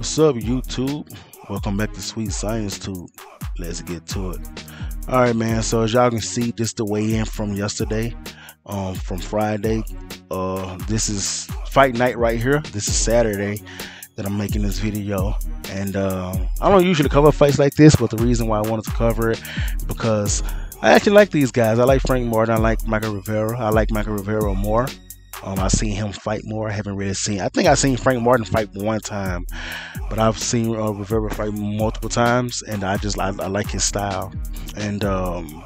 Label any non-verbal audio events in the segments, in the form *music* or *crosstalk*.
up, YouTube? Welcome back to Sweet Science Tube. Let's get to it. All right, man. So as y'all can see, this the weigh in from yesterday, um, from Friday. Uh, this is fight night right here. This is Saturday that I'm making this video, and uh, I don't usually cover fights like this, but the reason why I wanted to cover it because I actually like these guys. I like Frank Martin. I like Michael Rivera. I like Michael Rivera more. Um, I've seen him fight more. I haven't really seen. I think I've seen Frank Martin fight one time, but I've seen uh, Rivera fight multiple times, and I just I, I like his style. And um,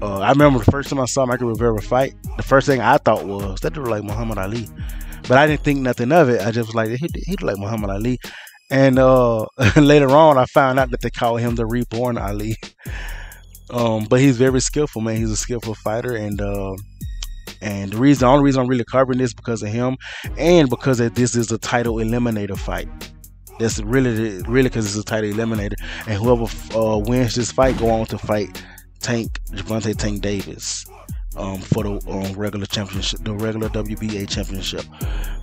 uh, I remember the first time I saw Michael Rivera fight, the first thing I thought was that dude like Muhammad Ali, but I didn't think nothing of it. I just was like he he like Muhammad Ali. And uh, *laughs* later on, I found out that they call him the reborn Ali. Um, but he's very skillful, man. He's a skillful fighter, and uh, and the reason, the only reason I'm really covering this because of him, and because that this is a title eliminator fight. That's really, really because it's a title eliminator, and whoever uh, wins this fight go on to fight Tank Gervonta Tank Davis um, for the um, regular championship, the regular WBA championship.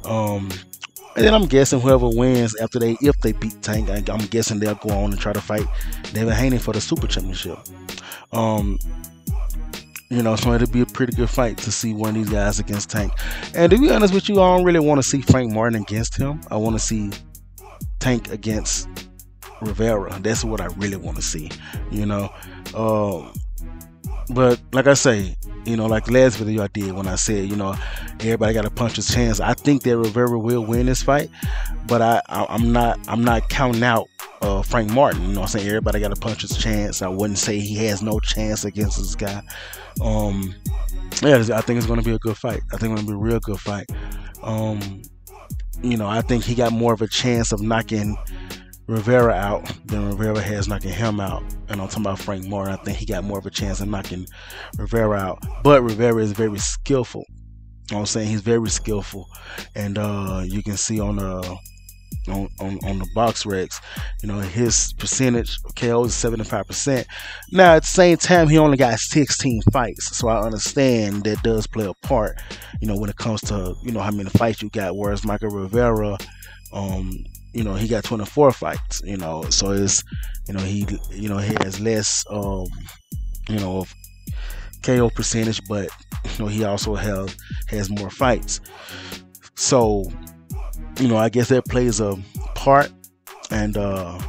Um, and then I'm guessing whoever wins after they, if they beat Tank, I'm guessing they'll go on and try to fight Devin Haney for the Super Championship. Um, you know, so it'll be a pretty good fight to see one of these guys against Tank. And to be honest with you, I don't really want to see Frank Martin against him. I want to see Tank against Rivera. That's what I really want to see. You know, um, but like I say, you know, like last video I did when I said, you know, everybody got a punch his chance. I think that Rivera will win this fight, but I, I am not I'm not counting out uh, Frank Martin. You know, I'm saying everybody got a punch his chance. I wouldn't say he has no chance against this guy. Um, yeah, I think it's going to be a good fight. I think it's going to be a real good fight. Um, you know, I think he got more of a chance of knocking Rivera out than Rivera has knocking him out. And I'm talking about Frank Martin. I think he got more of a chance of knocking Rivera out. But Rivera is very skillful. You know I'm saying? He's very skillful. And uh, you can see on the uh, on, on, on the BoxRec, you know, his percentage KO is 75%. Now, at the same time, he only got 16 fights. So I understand that does play a part, you know, when it comes to, you know, how many fights you got. Whereas Michael Rivera, um, you know, he got 24 fights, you know, so it's, you know, he, you know, he has less, um, you know, KO percentage, but, you know, he also has, has more fights. So, you know, I guess that plays a part. And uh,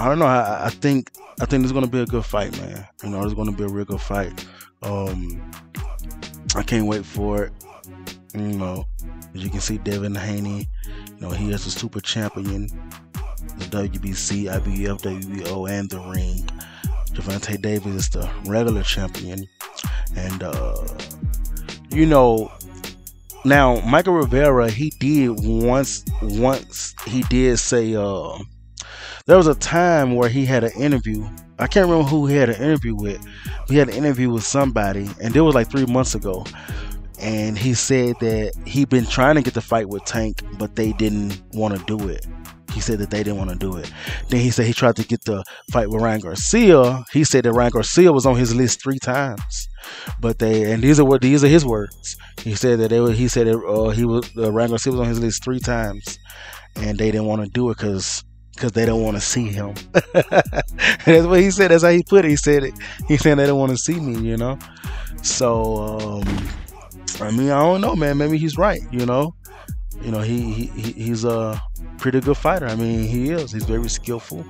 I don't know. I, I think I think it's to be a good fight, man. You know, it's to be a real good fight. Um, I can't wait for it. You know, as you can see, Devin Haney. You know, he is a super champion, the WBC, IBF, WBO, and the ring. Gervonta Davis is the regular champion, and uh, you know, now, Michael Rivera, he did once, once he did say, uh, there was a time where he had an interview. I can't remember who he had an interview with. He had an interview with somebody, and it was like three months ago. And he said that he'd been trying to get the fight with Tank, but they didn't want to do it. He said that they didn't want to do it. Then he said he tried to get the fight with Ryan Garcia. He said that Ryan Garcia was on his list three times, but they and these are what these are his words. He said that they were, he said that, uh, he was uh, Ryan Garcia was on his list three times, and they didn't want to do it because because they don't want to see him. *laughs* that's what he said. That's how he put it. He said it. He said they don't want to see me. You know. So um, I mean, I don't know, man. Maybe he's right. You know. You know, he, he he's a pretty good fighter. I mean, he is. He's very skillful.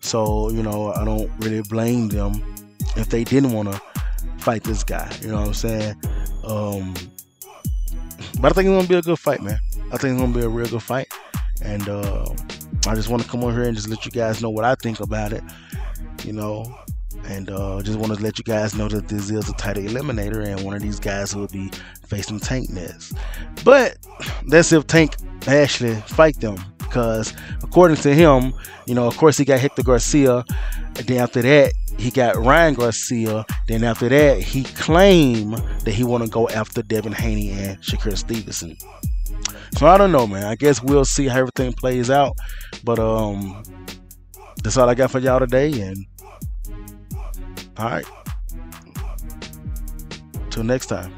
So, you know, I don't really blame them if they didn't want to fight this guy. You know what I'm saying? Um, but I think it's gonna be a good fight, man. I think it's gonna be a real good fight, and uh, I just want to come on here and just let you guys know what I think about it. You know, and uh, just want to let you guys know that this is a title eliminator, and one of these guys will be facing Tank Ness. But that's if Tank actually fight them, because according to him, you know, of course he got Hector Garcia, then after that he got Ryan Garcia. Then after that he claimed that he want to go after Devin Haney and Shakur Stevenson. So I don't know, man. I guess we'll see how everything plays out. But um, that's all I got for y'all today, and all right. Till next time.